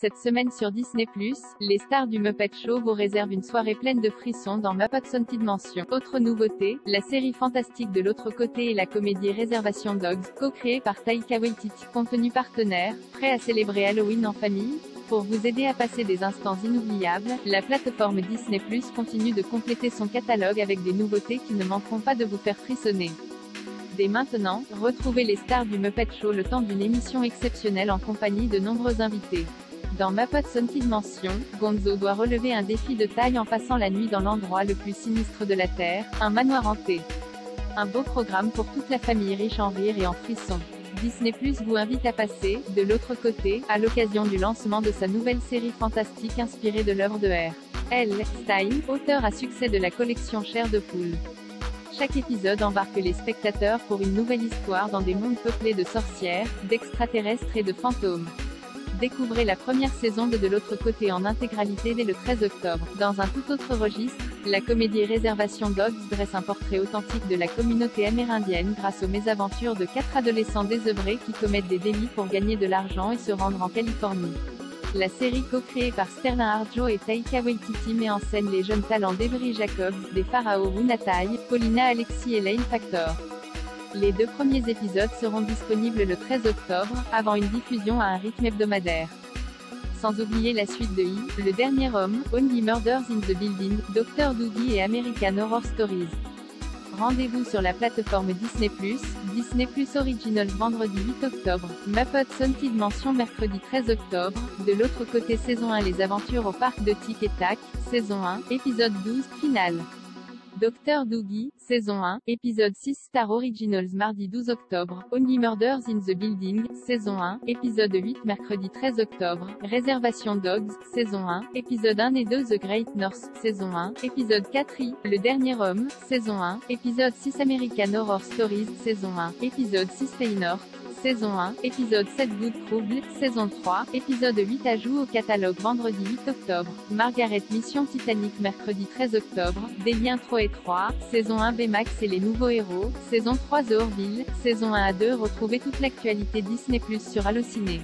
Cette semaine sur Disney+, les stars du Muppet Show vous réservent une soirée pleine de frissons dans Muppets Haunted Mansion. Autre nouveauté, la série fantastique de l'autre côté et la comédie Réservation Dogs, co-créée par Taika Waititi, contenu partenaire, prêt à célébrer Halloween en famille pour vous aider à passer des instants inoubliables, la plateforme Disney Plus continue de compléter son catalogue avec des nouveautés qui ne manqueront pas de vous faire frissonner. Dès maintenant, retrouvez les stars du Muppet Show le temps d'une émission exceptionnelle en compagnie de nombreux invités. Dans Muppet Haunted Mansion, Gonzo doit relever un défi de taille en passant la nuit dans l'endroit le plus sinistre de la Terre, un manoir hanté. Un beau programme pour toute la famille riche en rire et en frissons. Disney Plus vous invite à passer, de l'autre côté, à l'occasion du lancement de sa nouvelle série fantastique inspirée de l'œuvre de R. L. Stein, auteur à succès de la collection Chair de poule. Chaque épisode embarque les spectateurs pour une nouvelle histoire dans des mondes peuplés de sorcières, d'extraterrestres et de fantômes. Découvrez la première saison de De l'autre côté en intégralité dès le 13 octobre. Dans un tout autre registre, la comédie Réservation Dogs dresse un portrait authentique de la communauté amérindienne grâce aux mésaventures de quatre adolescents désœuvrés qui commettent des délits pour gagner de l'argent et se rendre en Californie. La série co-créée par Sterling Harjo et Taika Waititi met en scène les jeunes talents d'Every Jacobs, des pharaons Runatai, Paulina Alexis et Lane Factor. Les deux premiers épisodes seront disponibles le 13 octobre, avant une diffusion à un rythme hebdomadaire. Sans oublier la suite de I, Le Dernier Homme, Only Murders in the Building, Dr. Doogie et American Horror Stories. Rendez-vous sur la plateforme Disney+, Disney Plus Originals vendredi 8 octobre, Muppets Haunted Mansion mercredi 13 octobre, de l'autre côté saison 1 Les aventures au parc de Tic et Tac, saison 1, épisode 12, finale. Dr. Doogie, saison 1, épisode 6 Star Originals mardi 12 octobre, Only Murders in the Building, saison 1, épisode 8 mercredi 13 octobre, Réservation Dogs, saison 1, épisode 1 et 2 The Great North, saison 1, épisode 4 I, Le Dernier Homme, saison 1, épisode 6 American Horror Stories, saison 1, épisode 6 Stay North, saison 1, épisode 7 Good Trouble, saison 3, épisode 8 ajout au catalogue vendredi 8 octobre, Margaret Mission Titanic mercredi 13 octobre, des liens trop étroits, saison 1 Max et les nouveaux héros, saison 3 The Orville, saison 1 à 2 retrouvez toute l'actualité Disney Plus sur Allociné.